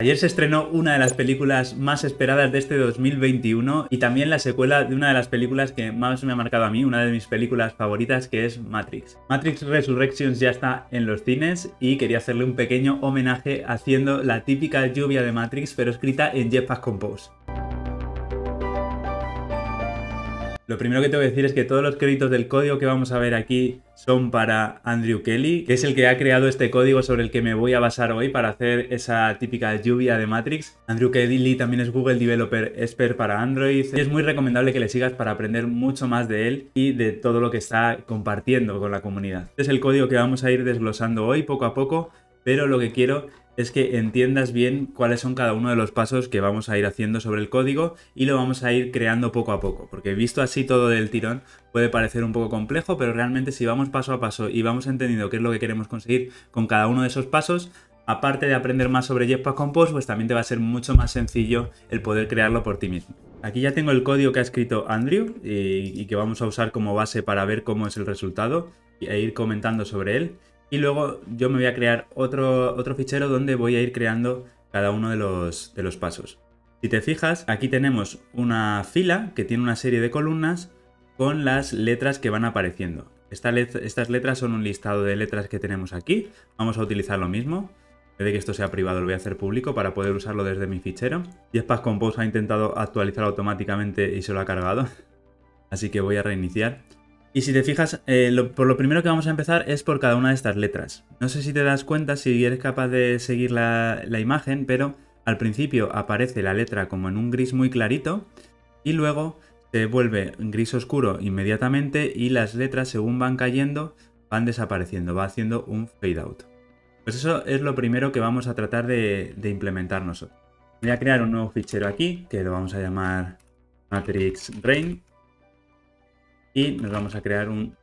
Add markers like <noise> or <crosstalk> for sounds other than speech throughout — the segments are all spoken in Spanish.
Ayer se estrenó una de las películas más esperadas de este 2021 y también la secuela de una de las películas que más me ha marcado a mí, una de mis películas favoritas que es Matrix. Matrix Resurrections ya está en los cines y quería hacerle un pequeño homenaje haciendo la típica lluvia de Matrix pero escrita en Jetpack Compose. Lo primero que tengo que decir es que todos los créditos del código que vamos a ver aquí son para Andrew Kelly, que es el que ha creado este código sobre el que me voy a basar hoy para hacer esa típica lluvia de Matrix. Andrew Kelly también es Google Developer Expert para Android y es muy recomendable que le sigas para aprender mucho más de él y de todo lo que está compartiendo con la comunidad. Este es el código que vamos a ir desglosando hoy poco a poco, pero lo que quiero es que entiendas bien cuáles son cada uno de los pasos que vamos a ir haciendo sobre el código y lo vamos a ir creando poco a poco, porque visto así todo del tirón puede parecer un poco complejo, pero realmente si vamos paso a paso y vamos entendiendo qué es lo que queremos conseguir con cada uno de esos pasos, aparte de aprender más sobre Jetpack Compose, pues también te va a ser mucho más sencillo el poder crearlo por ti mismo. Aquí ya tengo el código que ha escrito Andrew y, y que vamos a usar como base para ver cómo es el resultado e ir comentando sobre él. Y luego yo me voy a crear otro, otro fichero donde voy a ir creando cada uno de los, de los pasos. Si te fijas, aquí tenemos una fila que tiene una serie de columnas con las letras que van apareciendo. estas letras son un listado de letras que tenemos aquí. Vamos a utilizar lo mismo. En vez de que esto sea privado, lo voy a hacer público para poder usarlo desde mi fichero. Jetpack Compose ha intentado actualizar automáticamente y se lo ha cargado. <laughs> Así que voy a reiniciar. Y si te fijas, eh, por lo primero que vamos a empezar es por cada una de estas letras. No sé si te das cuenta, si eres capaz de seguir la, imagen, pero al principio aparece la letra como en un gris muy clarito y luego se vuelve gris oscuro inmediatamente y las letras según van cayendo van desapareciendo, va haciendo un fade out. Pues eso es lo primero que vamos a tratar de, de implementar nosotros. Voy a crear un nuevo fichero aquí que lo vamos a llamar matrix rain y nos vamos a crear un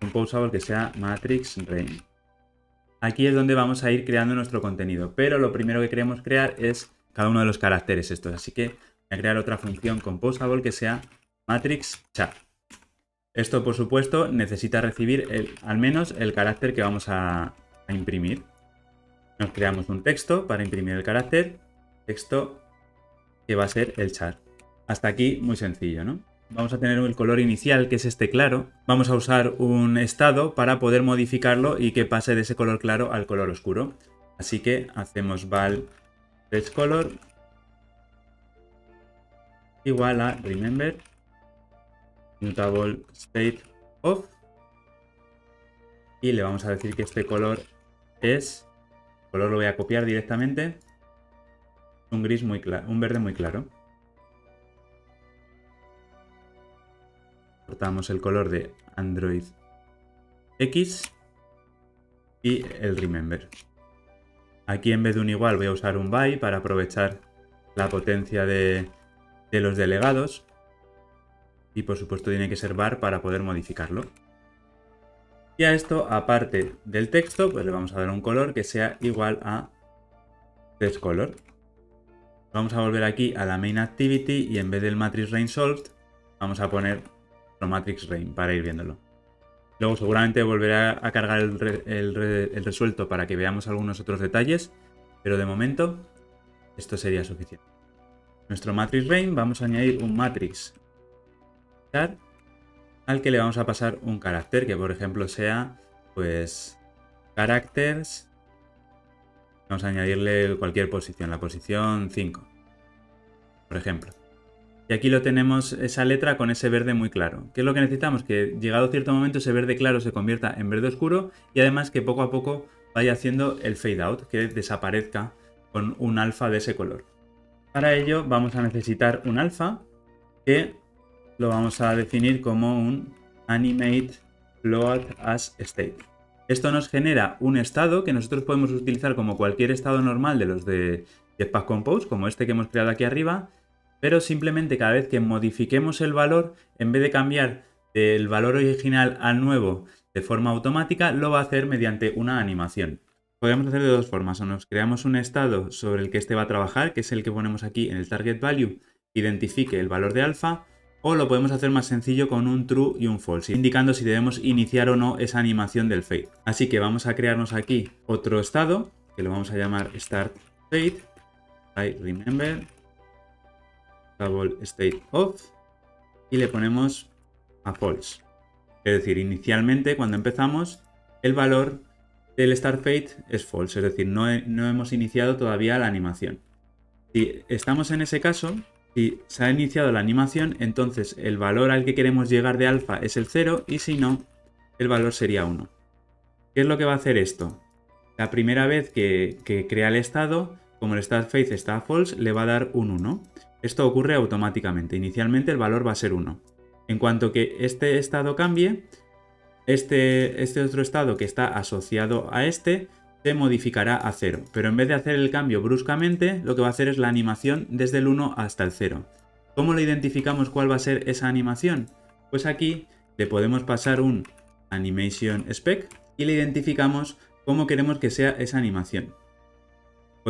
composable que sea matrix rain. Aquí es donde vamos a ir creando nuestro contenido, pero lo primero que queremos crear es cada uno de los caracteres estos, así que voy a crear otra función composable que sea matrix char. Esto, por supuesto, necesita recibir al menos el carácter que vamos a, a imprimir. Nos creamos un texto para imprimir el carácter, texto que va a ser el char. Hasta aquí muy sencillo, ¿no? Vamos a tener el color inicial, que es este claro. Vamos a usar un estado para poder modificarlo y que pase de ese color claro al color oscuro. Así que hacemos val color igual a remember mutable state of y le vamos a decir que este color es el color lo voy a copiar directamente un gris muy claro un verde muy claro Cortamos el color de Android X y el Remember. Aquí en vez de un igual voy a usar un by para aprovechar la potencia de, los delegados. Y por supuesto tiene que ser bar para poder modificarlo. Y a esto, aparte del texto, pues le vamos a dar un color que sea igual a color. Vamos a volver aquí a la main activity y en vez del matrix range solved, vamos a poner Matrix Rain para ir viéndolo. Luego seguramente volveré a cargar el, resuelto para que veamos algunos otros detalles, pero de momento esto sería suficiente. Nuestro Matrix Rain vamos a añadir un Matrix al que le vamos a pasar un carácter que por ejemplo sea pues characters vamos a añadirle cualquier posición, la posición 5 por ejemplo. Y aquí lo tenemos esa letra con ese verde muy claro. ¿Qué es lo que necesitamos? Que llegado a cierto momento ese verde claro se convierta en verde oscuro y además que poco a poco vaya haciendo el fade out, que desaparezca con un alfa de ese color. Para ello vamos a necesitar un alfa que lo vamos a definir como un animate float as state. Esto nos genera un estado que nosotros podemos utilizar como cualquier estado normal de los de Jetpack Compose, como este que hemos creado aquí arriba, pero simplemente cada vez que modifiquemos el valor, en vez de cambiar del valor original al nuevo de forma automática, lo va a hacer mediante una animación. Podemos hacer de dos formas, o nos creamos un estado sobre el que este va a trabajar, que es el que ponemos aquí en el target value, identifique el valor de alfa, o lo podemos hacer más sencillo con un true y un false, indicando si debemos iniciar o no esa animación del fade. Así que vamos a crearnos aquí otro estado, que lo vamos a llamar start fade, I remember double state of y le ponemos a false. Es decir, inicialmente cuando empezamos el valor del start fade es false, es decir, no, no hemos iniciado todavía la animación. Si estamos en ese caso, si se ha iniciado la animación, entonces el valor al que queremos llegar de alfa es el 0 y si no, el valor sería 1. ¿Qué es lo que va a hacer esto? La primera vez que, crea el estado, como el start phase está false, le va a dar un 1. Esto ocurre automáticamente. Inicialmente el valor va a ser 1. En cuanto que este estado cambie, este, este otro estado que está asociado a este se modificará a 0. Pero en vez de hacer el cambio bruscamente, lo que va a hacer es la animación desde el 1 hasta el 0. ¿Cómo lo identificamos cuál va a ser esa animación? Pues aquí le podemos pasar un animation spec y le identificamos cómo queremos que sea esa animación.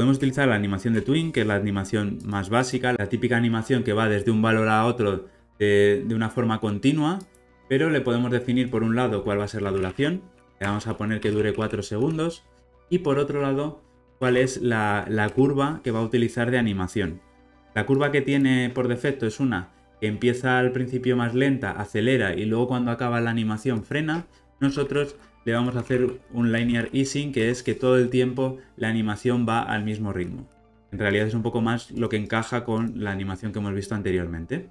Podemos utilizar la animación de Twin, que es la animación más básica, la típica animación que va desde un valor a otro de, una forma continua, pero le podemos definir por un lado cuál va a ser la duración, le vamos a poner que dure 4 segundos, y por otro lado cuál es la, la curva que va a utilizar de animación. La curva que tiene por defecto es una que empieza al principio más lenta, acelera y luego cuando acaba la animación frena. Nosotros le vamos a hacer un linear easing, que es que todo el tiempo la animación va al mismo ritmo. En realidad es un poco más lo que encaja con la animación que hemos visto anteriormente.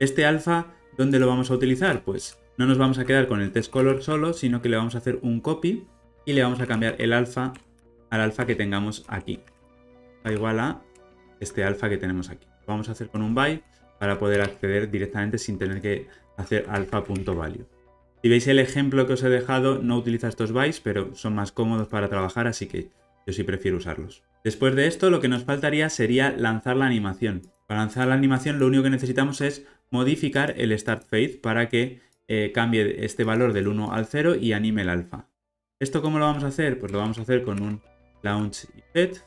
Este alfa, ¿dónde lo vamos a utilizar? Pues no nos vamos a quedar con el test color solo, sino que le vamos a hacer un copy y le vamos a cambiar el alfa al alfa que tengamos aquí. Da igual a este alfa que tenemos aquí. Lo vamos a hacer con un by para poder acceder directamente sin tener que hacer alfa.value. Si veis el ejemplo que os he dejado, no utiliza estos bytes, pero son más cómodos para trabajar, así que yo sí prefiero usarlos. Después de esto, lo que nos faltaría sería lanzar la animación. Para lanzar la animación, lo único que necesitamos es modificar el start phase para que eh, cambie este valor del 1 al 0 y anime el alfa. ¿Esto cómo lo vamos a hacer? Pues lo vamos a hacer con un launch effect,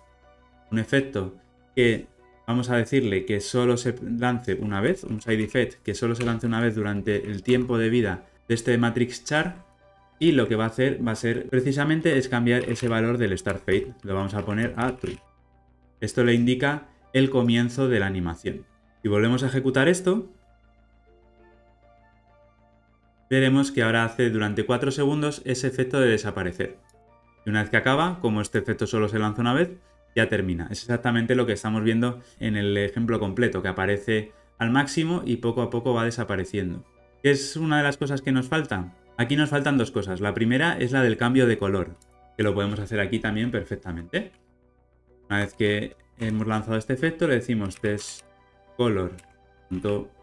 un efecto que vamos a decirle que solo se lance una vez, un side effect que solo se lance una vez durante el tiempo de vida de este matrix char y lo que va a hacer va a ser precisamente es cambiar ese valor del start fade. Lo vamos a poner a true. Esto le indica el comienzo de la animación. Si volvemos a ejecutar esto, veremos que ahora hace durante 4 segundos ese efecto de desaparecer. Y una vez que acaba, como este efecto solo se lanza una vez, ya termina. Es exactamente lo que estamos viendo en el ejemplo completo, que aparece al máximo y poco a poco va desapareciendo. ¿Qué es una de las cosas que nos falta? Aquí nos faltan dos cosas. La primera es la del cambio de color, que lo podemos hacer aquí también perfectamente. Una vez que hemos lanzado este efecto, le decimos test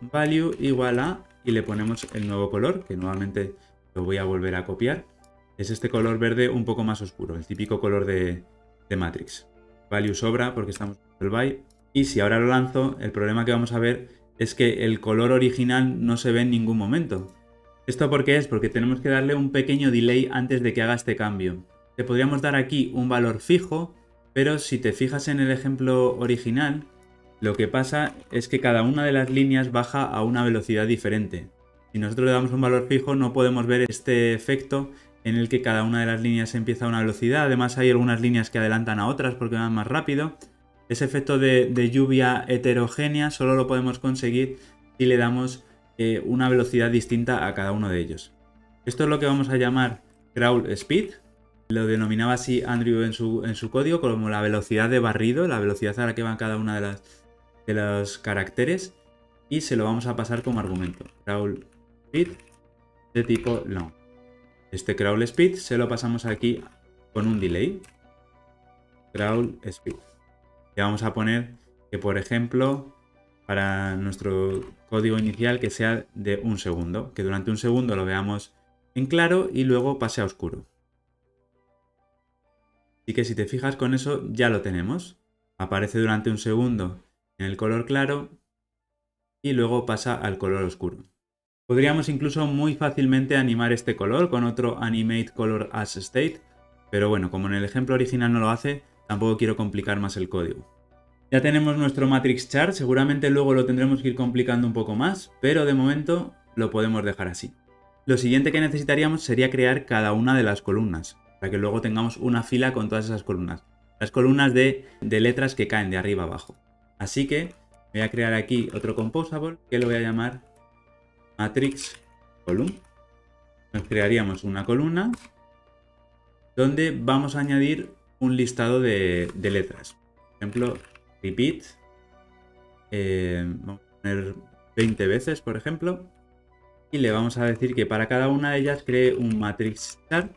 value igual a y le ponemos el nuevo color, que nuevamente lo voy a volver a copiar. Es este color verde un poco más oscuro, el típico color de, de Matrix. Value sobra porque estamos en el by. Y si ahora lo lanzo, el problema que vamos a ver es que el color original no se ve en ningún momento. ¿Esto por qué es? Porque tenemos que darle un pequeño delay antes de que haga este cambio. Te podríamos dar aquí un valor fijo, pero si te fijas en el ejemplo original, lo que pasa es que cada una de las líneas baja a una velocidad diferente. Si nosotros le damos un valor fijo no podemos ver este efecto en el que cada una de las líneas empieza a una velocidad, además hay algunas líneas que adelantan a otras porque van más rápido, ese efecto de, lluvia heterogénea solo lo podemos conseguir si le damos eh, una velocidad distinta a cada uno de ellos. Esto es lo que vamos a llamar crawl speed. Lo denominaba así Andrew en su, código como la velocidad de barrido, la velocidad a la que van cada una de, de los caracteres. Y se lo vamos a pasar como argumento. Crawl speed de tipo long. Este crawl speed se lo pasamos aquí con un delay. Crawl speed. Le vamos a poner que, por ejemplo, para nuestro código inicial que sea de un segundo, que durante un segundo lo veamos en claro y luego pase a oscuro. Así que si te fijas con eso ya lo tenemos. Aparece durante un segundo en el color claro y luego pasa al color oscuro. Podríamos incluso muy fácilmente animar este color con otro Animate Color as State, pero bueno, como en el ejemplo original no lo hace, Tampoco quiero complicar más el código. Ya tenemos nuestro matrix chart, seguramente luego lo tendremos que ir complicando un poco más, pero de momento lo podemos dejar así. Lo siguiente que necesitaríamos sería crear cada una de las columnas, para que luego tengamos una fila con todas esas columnas. las columnas de, de letras que caen de arriba abajo. Así que voy a crear aquí otro composable que lo voy a llamar matrix column. Nos crearíamos una columna donde vamos a añadir un listado de, letras. Por ejemplo, repeat. Eh, vamos a poner 20 veces, por ejemplo. Y le vamos a decir que para cada una de ellas cree un matrix chart.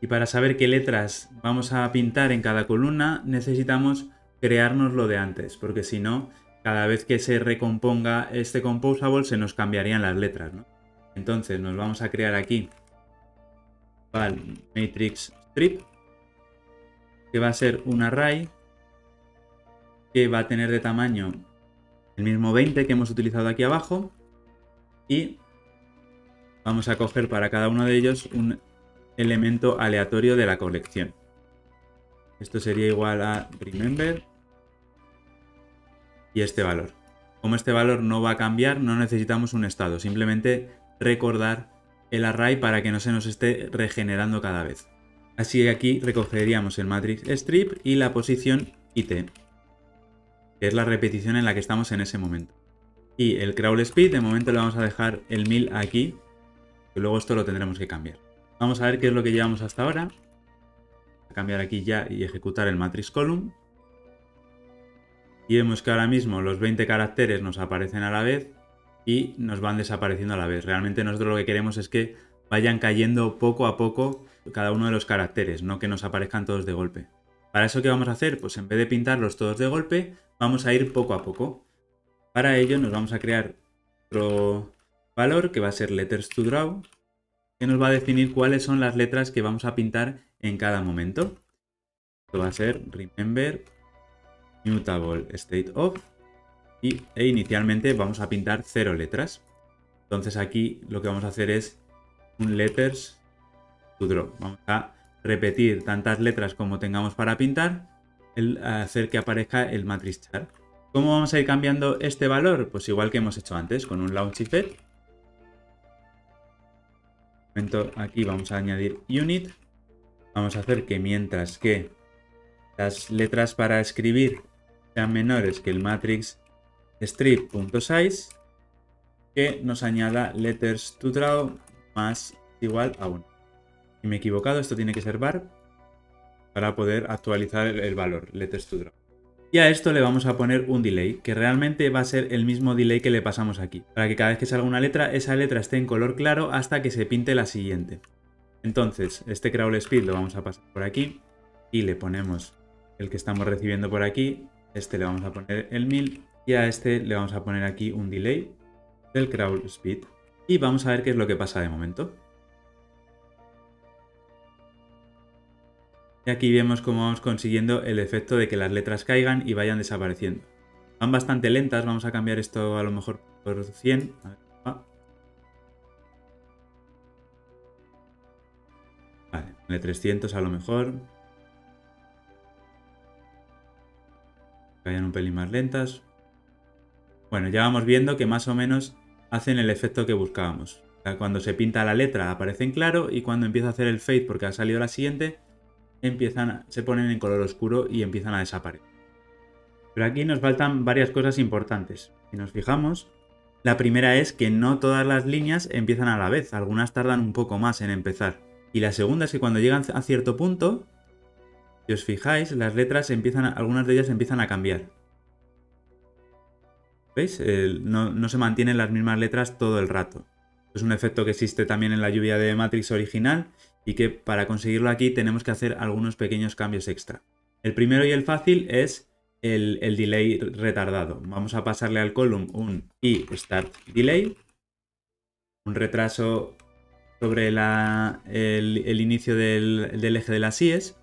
Y para saber qué letras vamos a pintar en cada columna, necesitamos crearnos lo de antes, porque si no, cada vez que se recomponga este composable se nos cambiarían las letras. Entonces nos vamos a crear aquí matrix strip, que va a ser un array que va a tener de tamaño el mismo 20 que hemos utilizado aquí abajo y vamos a coger para cada uno de ellos un elemento aleatorio de la colección. Esto sería igual a remember y este valor. Como este valor no va a cambiar, no necesitamos un estado, simplemente recordar el array para que no se nos esté regenerando cada vez. Así que aquí recogeríamos el matrix strip y la posición it, que es la repetición en la que estamos en ese momento. Y el crawl speed, de momento le vamos a dejar el 1000 aquí, que luego esto lo tendremos que cambiar. Vamos a ver qué es lo que llevamos hasta ahora. A cambiar aquí ya y ejecutar el matrix column. Y vemos que ahora mismo los 20 caracteres nos aparecen a la vez y nos van desapareciendo a la vez. Realmente nosotros lo que queremos es que vayan cayendo poco a poco cada uno de los caracteres, no que nos aparezcan todos de golpe. Para eso, ¿qué vamos a hacer? Pues en vez de pintarlos todos de golpe, vamos a ir poco a poco. Para ello nos vamos a crear otro valor que va a ser letters to draw, que nos va a definir cuáles son las letras que vamos a pintar en cada momento. Esto va a ser remember mutable state of e inicialmente vamos a pintar cero letras. Entonces aquí lo que vamos a hacer es un letters to draw. Vamos a repetir tantas letras como tengamos para pintar, el hacer que aparezca el matrix chart. ¿Cómo vamos a ir cambiando este valor? Pues igual que hemos hecho antes, con un launch effect. Aquí vamos a añadir unit. Vamos a hacer que mientras que las letras para escribir sean menores que el matrix strip.size que nos añada letters to draw más igual a 1. Si me he equivocado, esto tiene que ser bar para poder actualizar el valor letters to draw. Y a esto le vamos a poner un delay, que realmente va a ser el mismo delay que le pasamos aquí, para que cada vez que salga una letra, esa letra esté en color claro hasta que se pinte la siguiente. Entonces, este crawl speed lo vamos a pasar por aquí y le ponemos el que estamos recibiendo por aquí, este le vamos a poner el 1000 y a este le vamos a poner aquí un delay del crawl speed. Y vamos a ver qué es lo que pasa de momento. Y aquí vemos cómo vamos consiguiendo el efecto de que las letras caigan y vayan desapareciendo. Van bastante lentas, vamos a cambiar esto a lo mejor por 100. Vale, 300 a lo mejor. Vayan un pelín más lentas. Bueno, ya vamos viendo que más o menos hacen el efecto que buscábamos. Cuando se pinta la letra aparece en claro y cuando empieza a hacer el fade porque ha salido la siguiente, empiezan, se ponen en color oscuro y empiezan a desaparecer. Pero aquí nos faltan varias cosas importantes. Si nos fijamos, la primera es que no todas las líneas empiezan a la vez, algunas tardan un poco más en empezar. Y la segunda es que cuando llegan a cierto punto, si os fijáis, las letras empiezan, algunas de ellas empiezan a cambiar. ¿Veis? no, se mantienen las mismas letras todo el rato. Es un efecto que existe también en la lluvia de Matrix original y que para conseguirlo aquí tenemos que hacer algunos pequeños cambios extra. El primero y el fácil es el, delay retardado. Vamos a pasarle al column un i start delay, un retraso sobre el, inicio del, del eje de las IES,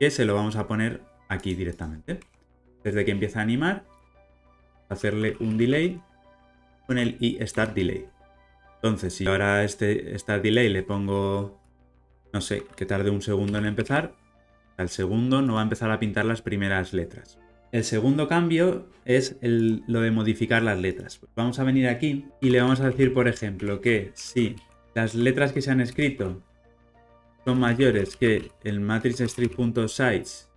que se lo vamos a poner aquí directamente. Desde que empieza a animar hacerle un delay con el i start delay. Entonces, si ahora este start delay le pongo, no sé, que tarde un segundo en empezar, al segundo no va a empezar a pintar las primeras letras. El segundo cambio es lo de modificar las letras. Pues vamos a venir aquí y le vamos a decir, por ejemplo, que si las letras que se han escrito son mayores que el matrix strip.size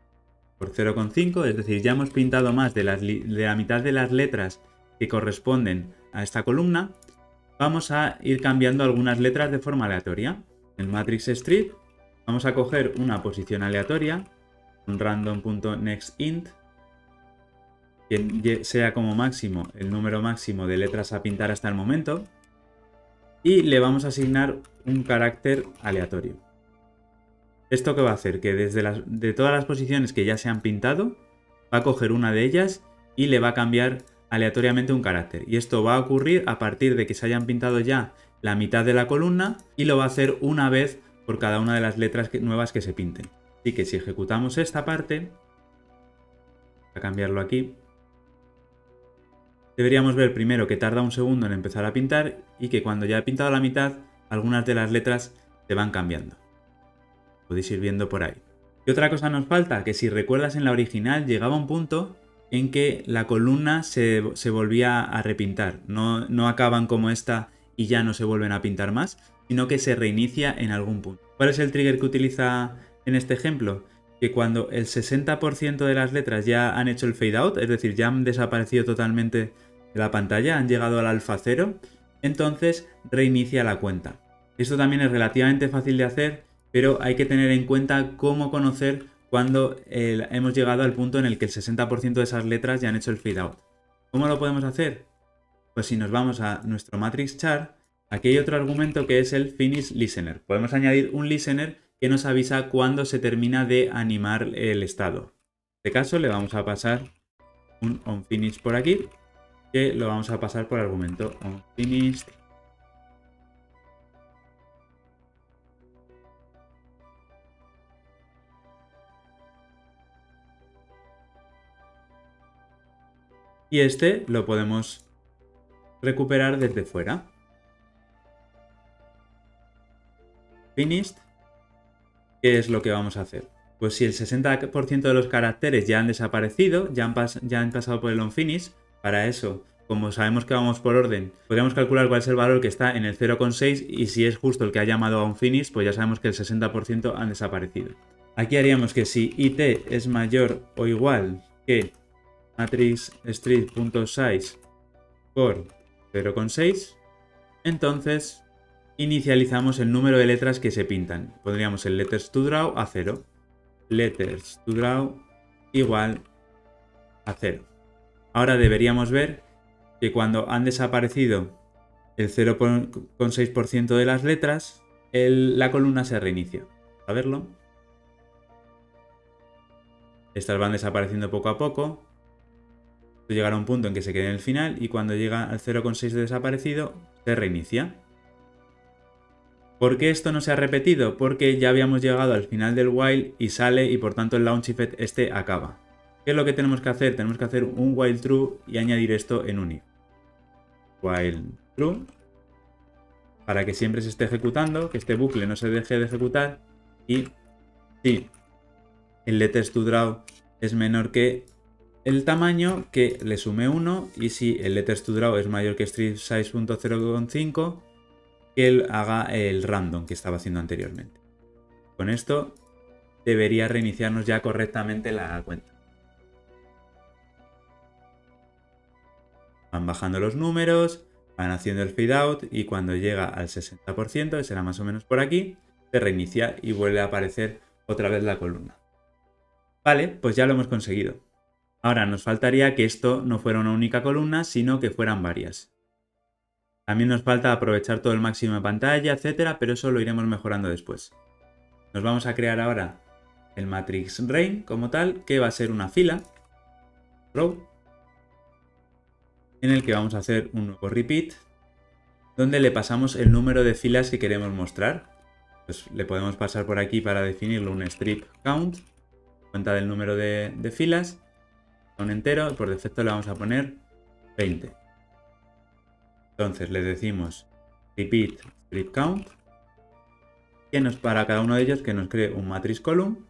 por 0,5, es decir, ya hemos pintado más de, la mitad de las letras que corresponden a esta columna, vamos a ir cambiando algunas letras de forma aleatoria. En matrix strip vamos a coger una posición aleatoria, un random.nextInt, que sea como máximo el número máximo de letras a pintar hasta el momento, y le vamos a asignar un carácter aleatorio. ¿Esto qué va a hacer? Que desde de todas las posiciones que ya se han pintado, va a coger una de ellas y le va a cambiar aleatoriamente un carácter. Y esto va a ocurrir a partir de que se hayan pintado ya la mitad de la columna y lo va a hacer una vez por cada una de las letras nuevas que se pinten. Así que si ejecutamos esta parte, a cambiarlo aquí, deberíamos ver primero que tarda un segundo en empezar a pintar y que cuando ya he pintado la mitad, algunas de las letras se van cambiando podéis ir viendo por ahí. Y otra cosa nos falta, que si recuerdas en la original llegaba un punto en que la columna se, volvía a repintar. No, no acaban como esta y ya no se vuelven a pintar más, sino que se reinicia en algún punto. ¿Cuál es el trigger que utiliza en este ejemplo? Que cuando el 60% de las letras ya han hecho el fade out, es decir, ya han desaparecido totalmente de la pantalla, han llegado al alfa cero, entonces reinicia la cuenta. Esto también es relativamente fácil de hacer pero hay que tener en cuenta cómo conocer cuando hemos llegado al punto en el que el 60% de esas letras ya han hecho el fade out. ¿Cómo lo podemos hacer? Pues si nos vamos a nuestro matrix chart, aquí hay otro argumento que es el finish listener. Podemos añadir un listener que nos avisa cuando se termina de animar el estado. En este caso le vamos a pasar un onFinish por aquí, que lo vamos a pasar por argumento onFinish y este lo podemos recuperar desde fuera. Finished. ¿Qué es lo que vamos a hacer? Pues si el 60% de los caracteres ya han desaparecido, ya han, pasado por el onFinish, para eso, como sabemos que vamos por orden, podríamos calcular cuál es el valor que está en el 0,6 y si es justo el que ha llamado a onFinish, pues ya sabemos que el 60% han desaparecido. Aquí haríamos que si it es mayor o igual que matrix street.size por 0,6, entonces inicializamos el número de letras que se pintan. Pondríamos el letters to draw a 0. Letters to draw igual a 0. Ahora deberíamos ver que cuando han desaparecido el 0,6% de las letras, la columna se reinicia. A verlo. Estas van desapareciendo poco a poco llegará a un punto en que se quede en el final y cuando llega al 0,6 de desaparecido se reinicia. ¿Por qué esto no se ha repetido? Porque ya habíamos llegado al final del while y sale y por tanto el launch effect este acaba. ¿Qué es lo que tenemos que hacer? Tenemos que hacer un while true y añadir esto en un if. While true para que siempre se esté ejecutando, que este bucle no se deje de ejecutar y si el letters to draw es menor que el tamaño que le sume 1 y si el letters to draw es mayor que strip size.0.5 que él haga el random que estaba haciendo anteriormente. Con esto debería reiniciarnos ya correctamente la cuenta. Van bajando los números, van haciendo el fade out y cuando llega al 60%, que será más o menos por aquí, se reinicia y vuelve a aparecer otra vez la columna. Vale, pues ya lo hemos conseguido. Ahora nos faltaría que esto no fuera una única columna, sino que fueran varias. También nos falta aprovechar todo el máximo de pantalla, etcétera, pero eso lo iremos mejorando después. Nos vamos a crear ahora el matrix rain como tal, que va a ser una fila, row, en el que vamos a hacer un nuevo repeat, donde le pasamos el número de filas que queremos mostrar. Pues le podemos pasar por aquí para definirlo un strip count, cuenta del número de, de filas, un entero, por defecto le vamos a poner 20. Entonces le decimos repeat strip count, que nos para cada uno de ellos que nos cree un matrix column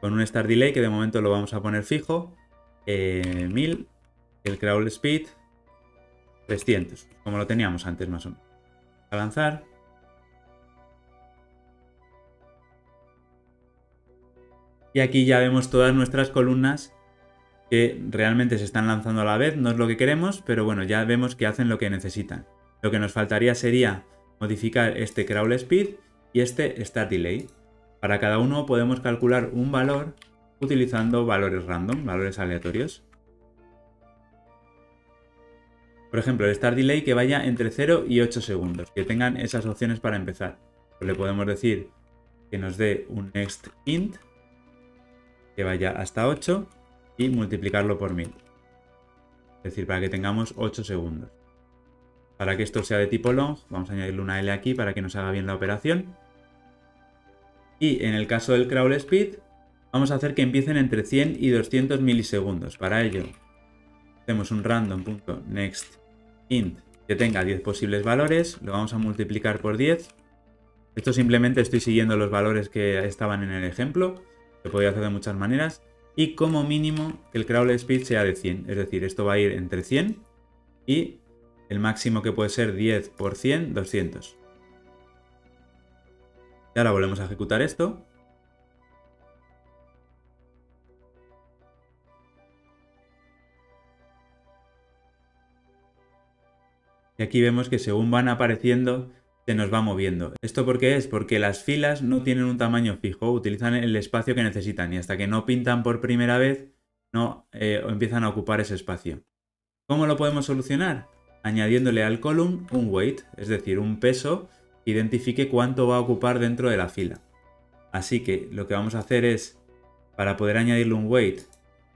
con un start delay que de momento lo vamos a poner fijo, 1000, eh, el crawl speed 300, como lo teníamos antes más o menos. A lanzar. Y aquí ya vemos todas nuestras columnas que realmente se están lanzando a la vez, no es lo que queremos, pero bueno, ya vemos que hacen lo que necesitan. Lo que nos faltaría sería modificar este crawl speed y este start delay. Para cada uno podemos calcular un valor utilizando valores random, valores aleatorios. Por ejemplo, el start delay que vaya entre 0 y 8 segundos, que tengan esas opciones para empezar. Le podemos decir que nos dé un next int que vaya hasta 8 y multiplicarlo por 1000. Es decir, para que tengamos 8 segundos. Para que esto sea de tipo long, vamos a añadirle una L aquí para que nos haga bien la operación. Y en el caso del crawl speed, vamos a hacer que empiecen entre 100 y 200 milisegundos. Para ello, hacemos un random.next int que tenga 10 posibles valores, lo vamos a multiplicar por 10. Esto simplemente estoy siguiendo los valores que estaban en el ejemplo, se podría hacer de muchas maneras. Y como mínimo que el crawl speed sea de 100, es decir, esto va a ir entre 100 y el máximo que puede ser 10 por 100, 200. Y ahora volvemos a ejecutar esto. Y aquí vemos que según van apareciendo se nos va moviendo. ¿Esto por qué es? Porque las filas no tienen un tamaño fijo, utilizan el espacio que necesitan y hasta que no pintan por primera vez no eh, empiezan a ocupar ese espacio. ¿Cómo lo podemos solucionar? Añadiéndole al column un weight, es decir, un peso que identifique cuánto va a ocupar dentro de la fila. Así que lo que vamos a hacer es, para poder añadirle un weight,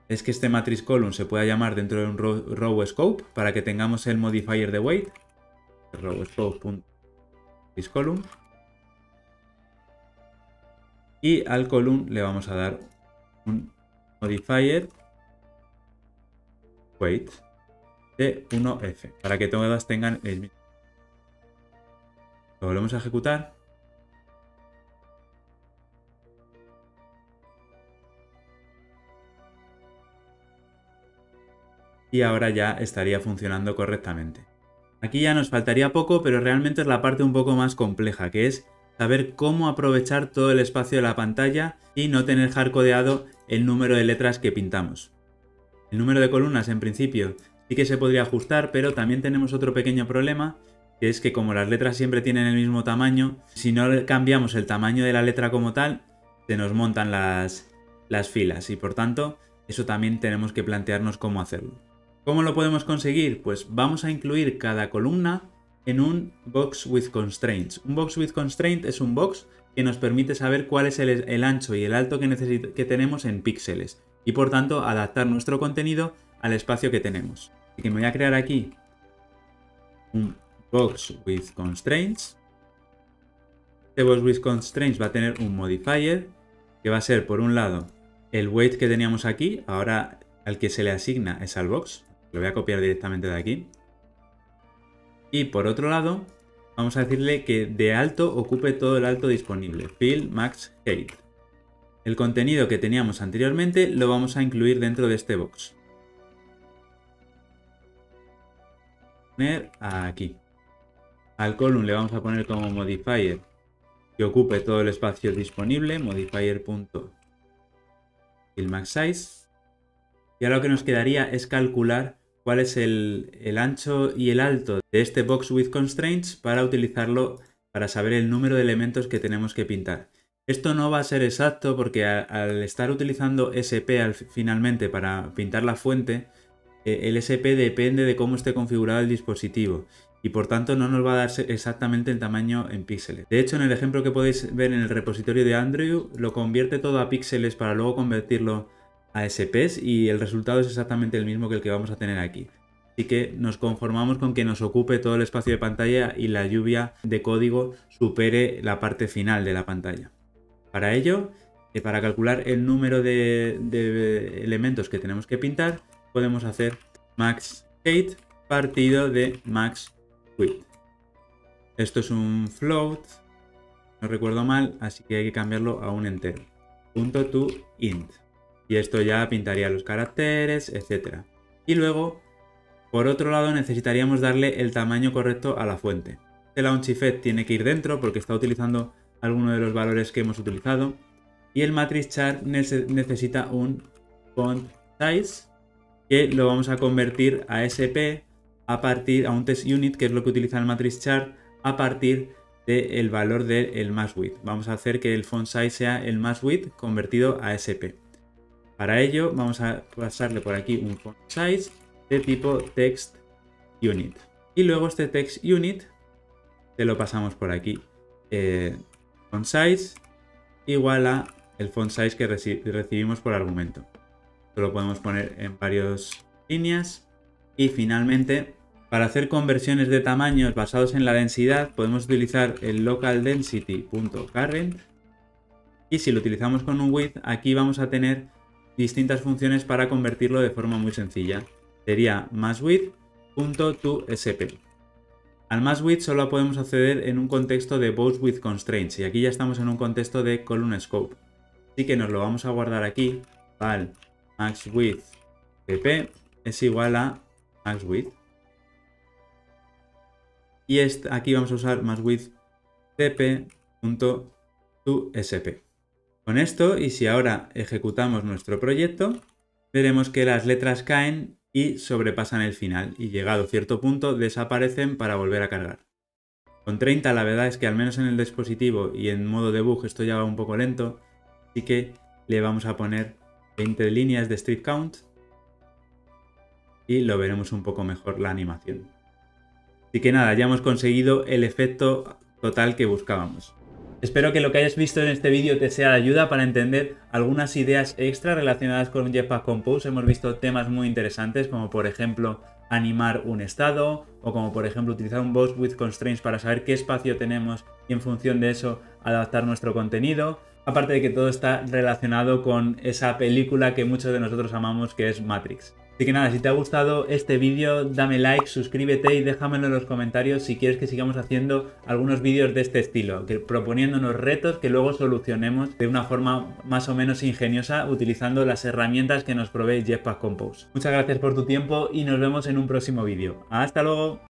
es que este matrix column se pueda llamar dentro de un row, scope para que tengamos el modifier de weight. Column. Y al column le vamos a dar un modifier weight de 1f para que todas tengan el mismo. Lo volvemos a ejecutar. Y ahora ya estaría funcionando correctamente. Aquí ya nos faltaría poco, pero realmente es la parte un poco más compleja, que es saber cómo aprovechar todo el espacio de la pantalla y no tener hardcodeado el número de letras que pintamos. El número de columnas en principio sí que se podría ajustar, pero también tenemos otro pequeño problema, que es que como las letras siempre tienen el mismo tamaño, si no cambiamos el tamaño de la letra como tal, se nos montan las, las filas y por tanto eso también tenemos que plantearnos cómo hacerlo. ¿Cómo lo podemos conseguir? Pues vamos a incluir cada columna en un box with constraints. Un box with constraint es un box que nos permite saber cuál es el, ancho y el alto que, que tenemos en píxeles y por tanto adaptar nuestro contenido al espacio que tenemos. Así que me voy a crear aquí un box with constraints. Este box with constraints va a tener un modifier que va a ser por un lado el weight que teníamos aquí, ahora al que se le asigna es al box, lo voy a copiar directamente de aquí. Y por otro lado, vamos a decirle que de alto ocupe todo el alto disponible. Fill max height. El contenido que teníamos anteriormente lo vamos a incluir dentro de este box. Poner aquí. Al column le vamos a poner como modifier que ocupe todo el espacio disponible, modifier.fillMaxSize. Y ahora lo que nos quedaría es calcular cuál es el, ancho y el alto de este box with constraints para utilizarlo para saber el número de elementos que tenemos que pintar. Esto no va a ser exacto porque al estar utilizando SP finalmente para pintar la fuente, eh, el SP depende de cómo esté configurado el dispositivo y por tanto no nos va a dar exactamente el tamaño en píxeles. De hecho, en el ejemplo que podéis ver en el repositorio de Andrew, lo convierte todo a píxeles para luego convertirlo ASPs y el resultado es exactamente el mismo que el que vamos a tener aquí. Así que nos conformamos con que nos ocupe todo el espacio de pantalla y la lluvia de código supere la parte final de la pantalla. Para ello, eh, para calcular el número de, elementos que tenemos que pintar, podemos hacer max height partido de max width. Esto es un float, no recuerdo mal, así que hay que cambiarlo a un entero. Punto to int y esto ya pintaría los caracteres, etc. Y luego, por otro lado, necesitaríamos darle el tamaño correcto a la fuente. El launch effect tiene que ir dentro porque está utilizando alguno de los valores que hemos utilizado. Y el matrix chart necesita un font size que lo vamos a convertir a SP a partir a un test unit, que es lo que utiliza el matrix chart, a partir del valor del mass width. Vamos a hacer que el font size sea el mass width convertido a SP. Para ello vamos a pasarle por aquí un font size de tipo text unit. Y luego este text unit se lo pasamos por aquí. Eh, font size igual a el font size que recibimos por argumento. lo podemos poner en varias líneas. Y finalmente, para hacer conversiones de tamaños basados en la densidad, podemos utilizar el local density.current. Y si lo utilizamos con un width, aquí vamos a tener distintas funciones para convertirlo de forma muy sencilla. Sería massWidth.toSP. Al massWidth solo podemos acceder en un contexto de both with constraints y aquí ya estamos en un contexto de column scope. Así que nos lo vamos a guardar aquí. Val maxWidth es igual a maxWidth. Y aquí vamos a usar maxWidth tp.toSP. Con esto, y si ahora ejecutamos nuestro proyecto, veremos que las letras caen y sobrepasan el final y llegado cierto punto desaparecen para volver a cargar. Con 30 la verdad es que al menos en el dispositivo y en modo debug esto ya va un poco lento, así que le vamos a poner 20 líneas de strip count y lo veremos un poco mejor la animación. Así que nada, ya hemos conseguido el efecto total que buscábamos. Espero que lo que hayas visto en este vídeo te sea de ayuda para entender algunas ideas extra relacionadas con Jetpack Compose. Hemos visto temas muy interesantes como por ejemplo animar un estado o como por ejemplo utilizar un boss with constraints para saber qué espacio tenemos y en función de eso adaptar nuestro contenido. Aparte de que todo está relacionado con esa película que muchos de nosotros amamos que es Matrix. Así que nada, si te ha gustado este vídeo, dame like, suscríbete y déjamelo en los comentarios si quieres que sigamos haciendo algunos vídeos de este estilo, que proponiéndonos retos que luego solucionemos de una forma más o menos ingeniosa utilizando las herramientas que nos provee Jetpack Compose. Muchas gracias por tu tiempo y nos vemos en un próximo vídeo. ¡Hasta luego!